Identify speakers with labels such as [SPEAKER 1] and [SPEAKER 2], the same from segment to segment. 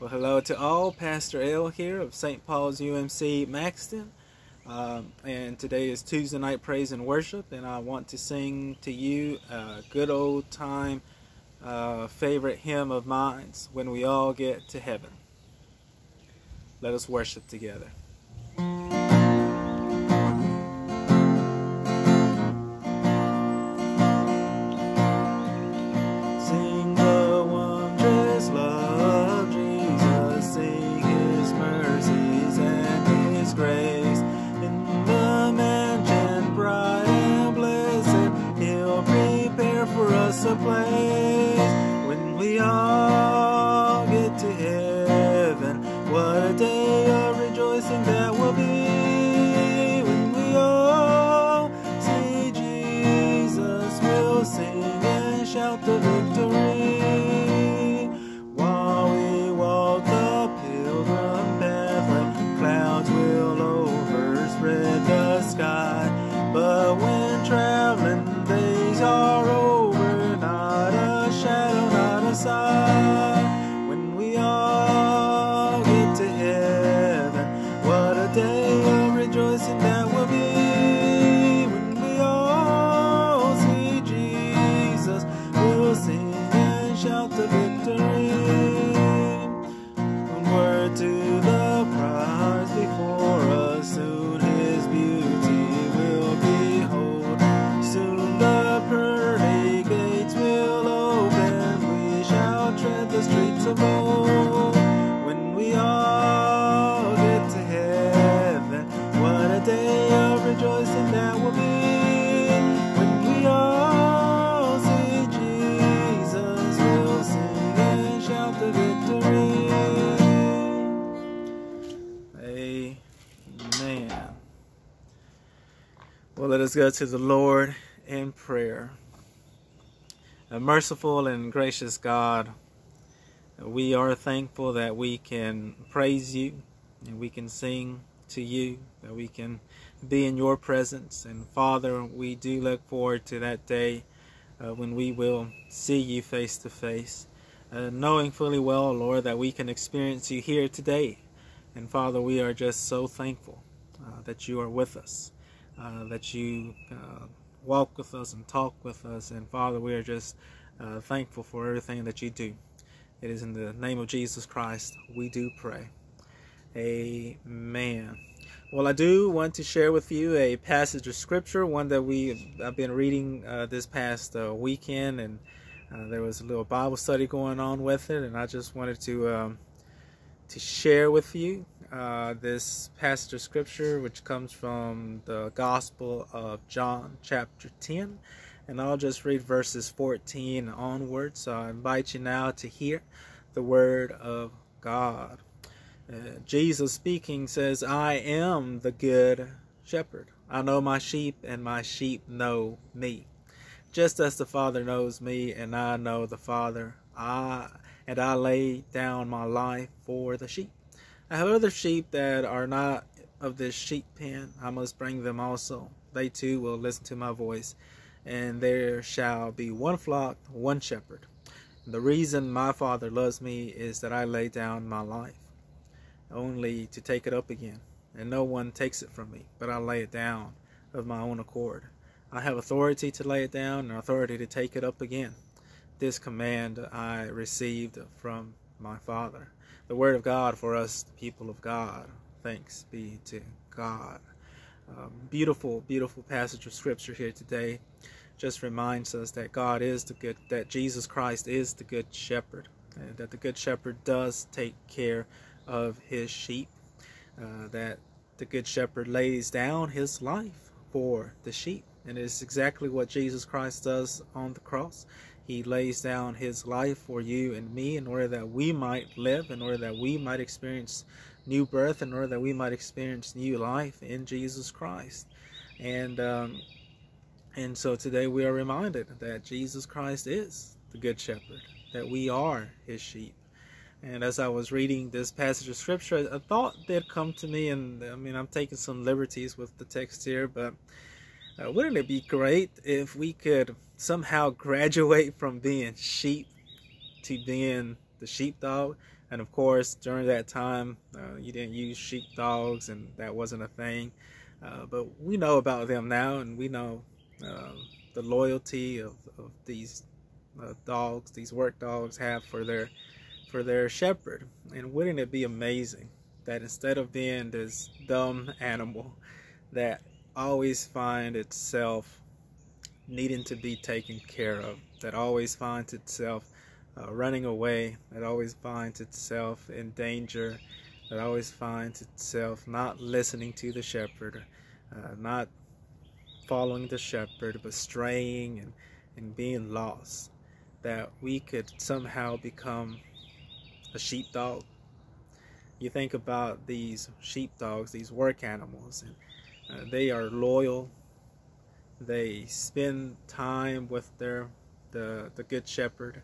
[SPEAKER 1] Well, hello to all. Pastor L here of St. Paul's UMC Maxton. Um, and today is Tuesday night praise and worship, and I want to sing to you a good old time uh, favorite hymn of mine, When We All Get to Heaven. Let us worship together. Us a place. When we all Well, let us go to the Lord in prayer. A merciful and gracious God, we are thankful that we can praise you and we can sing to you, that we can be in your presence. And Father, we do look forward to that day uh, when we will see you face to face, uh, knowing fully well, Lord, that we can experience you here today. And Father, we are just so thankful uh, that you are with us, uh, that you uh, walk with us and talk with us. And Father, we are just uh, thankful for everything that you do. It is in the name of Jesus Christ we do pray. Amen. Well, I do want to share with you a passage of scripture, one that we I've been reading uh, this past uh, weekend, and there was a little Bible study going on with it, and I just wanted to um, to share with you uh, this passage of scripture, which comes from the Gospel of John, chapter 10. And I'll just read verses 14 onward. So I invite you now to hear the word of God. Uh, Jesus speaking says, I am the good shepherd. I know my sheep, and my sheep know me. Just as the Father knows me, and I know the Father, I and I lay down my life for the sheep. I have other sheep that are not of this sheep pen. I must bring them also. They too will listen to my voice, and there shall be one flock, one shepherd. The reason my Father loves me is that I lay down my life, only to take it up again. And no one takes it from me, but I lay it down of my own accord. I have authority to lay it down and authority to take it up again. This command I received from my Father. The word of God for us, people of God. Thanks be to God. Um, beautiful, beautiful passage of scripture here today. Just reminds us that God is the good, that Jesus Christ is the good shepherd, and that the good shepherd does take care of his sheep, uh, that the good shepherd lays down his life for the sheep. And it's exactly what Jesus Christ does on the cross. He lays down his life for you and me in order that we might live, in order that we might experience new birth, in order that we might experience new life in Jesus Christ. And um, and so today we are reminded that Jesus Christ is the good shepherd, that we are his sheep. And as I was reading this passage of scripture, a thought did come to me, and I mean, I'm taking some liberties with the text here, but uh, wouldn't it be great if we could somehow graduate from being sheep to being the sheepdog. And of course, during that time, uh, you didn't use sheepdogs, and that wasn't a thing. Uh, but we know about them now, and we know uh, the loyalty of, of these uh, dogs, these work dogs, have for their for their shepherd. And wouldn't it be amazing that instead of being this dumb animal that always find itself needing to be taken care of, that always finds itself uh, running away, that always finds itself in danger, that always finds itself not listening to the shepherd, uh, not following the shepherd, but straying and, and being lost, that we could somehow become a sheepdog. You think about these sheepdogs, these work animals, and uh, they are loyal. They spend time with their the the good shepherd.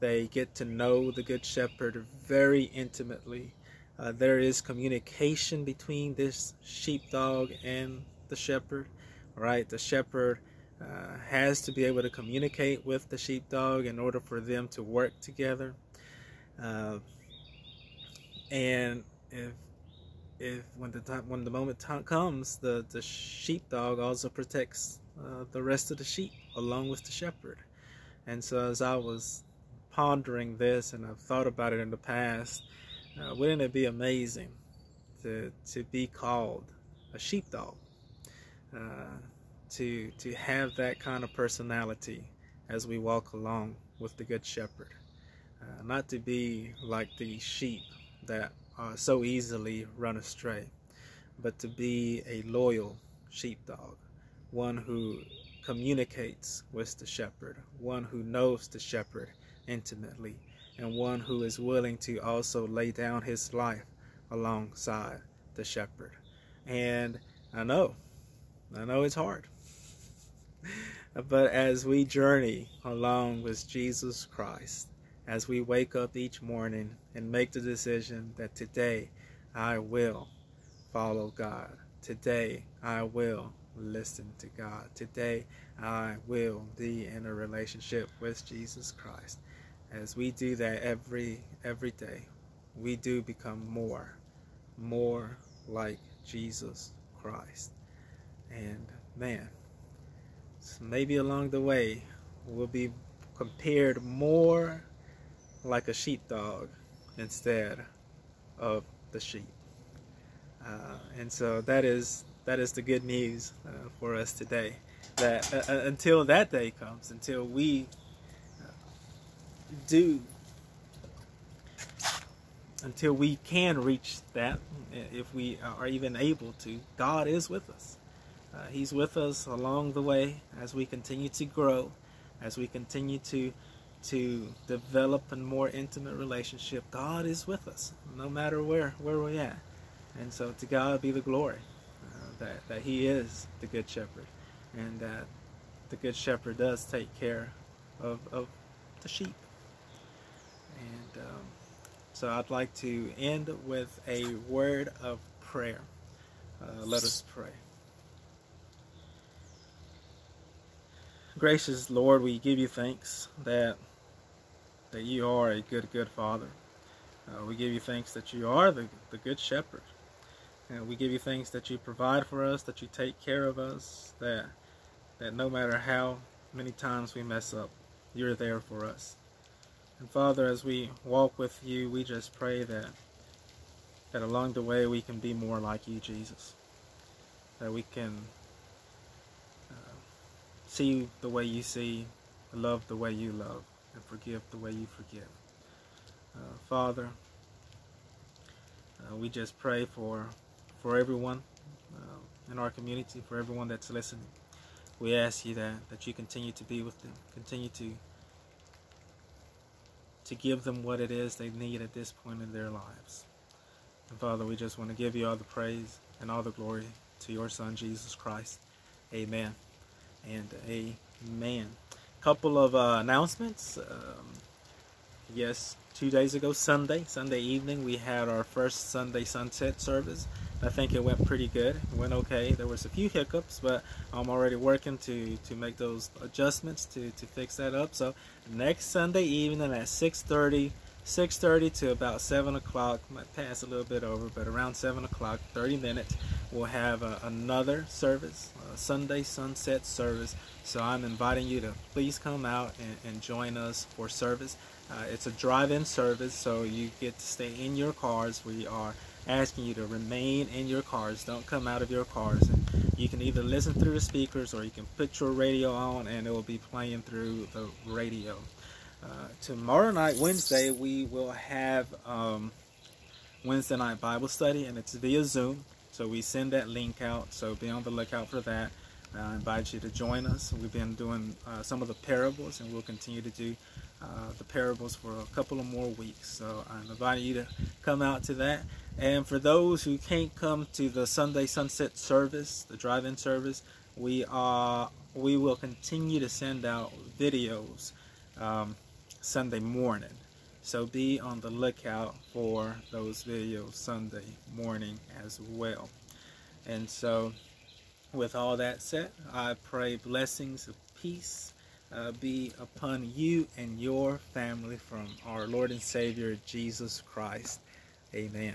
[SPEAKER 1] They get to know the good shepherd very intimately. Uh, there is communication between this sheepdog and the shepherd. Right, the shepherd uh, has to be able to communicate with the sheepdog in order for them to work together. Uh, and if if when the time when the moment time comes, the the sheepdog also protects uh, the rest of the sheep along with the shepherd. And so as I was pondering this, and I've thought about it in the past, uh, wouldn't it be amazing to to be called a sheepdog? Uh, to to have that kind of personality as we walk along with the good shepherd. Uh, not to be like the sheep that are so easily run astray, but to be a loyal sheepdog, one who communicates with the shepherd, one who knows the shepherd intimately, and one who is willing to also lay down his life alongside the shepherd. And I know, I know it's hard. but as we journey along with Jesus Christ, as we wake up each morning and make the decision that today I will follow God. Today I will listen to God. Today I will be in a relationship with Jesus Christ. As we do that every every day, we do become more more like Jesus Christ. And man, maybe along the way we'll be compared more like a sheepdog instead of the sheep. Uh, and so that is that is the good news uh, for us today. That uh, uh until that day comes, until we uh, do, until we can reach that, if we are even able to, God is with us. Uh, he's with us along the way as we continue to grow, as we continue to to develop a more intimate relationship, God is with us, no matter where where we're at. And so, to God be the glory uh, that that He is the Good Shepherd, and that the Good Shepherd does take care of of the sheep. And um, so, I'd like to end with a word of prayer. Uh, let us pray. Gracious Lord, we give you thanks that that you are a good, good Father. Uh, we give you thanks that you are the, the good shepherd. And we give you thanks that you provide for us, that you take care of us, that that no matter how many times we mess up, you're there for us. And Father, as we walk with you, we just pray that that along the way we can be more like you, Jesus. That we can uh, see the way you see, love the way you love and forgive the way you forgive. Uh, Father, uh, we just pray for for everyone uh, in our community, for everyone that's listening. We ask you that that you continue to be with them, continue to to give them what it is they need at this point in their lives. And Father, we just want to give you all the praise and all the glory to your Son Jesus Christ. Amen and amen couple of uh, announcements. Um, yes, two days ago, Sunday, Sunday evening, we had our first Sunday sunset service. I think it went pretty good. It went okay. There was a few hiccups, but I'm already working to to make those adjustments to to fix that up. So next Sunday evening at 6:30, 6.30 to about 7 o'clock might pass a little bit over but around 7 o'clock 30 minutes we'll have uh, another service sunday sunset service. So i'm inviting you to please come out and, and join us for service. Uh, it's a drive-in service so you get to stay in your cars. We are asking you to remain in your cars. Don't come out of your cars. And you can either listen through the speakers or you can put your radio on and it will be playing through the radio. Uh, tomorrow night, Wednesday, we will have um, Wednesday night Bible study, and it's via Zoom. So we send that link out. So be on the lookout for that. I invite you to join us. We've been doing uh, some of the parables, and we'll continue to do uh, the parables for a couple of more weeks. So I'm inviting you to come out to that. And for those who can't come to the Sunday sunset service, the drive-in service, we are we will continue to send out videos. Um, Sunday morning. So be on the lookout for those videos Sunday morning as well. And so, with all that said, I pray blessings of peace uh, be upon you and your family from our Lord and Savior Jesus Christ. Amen.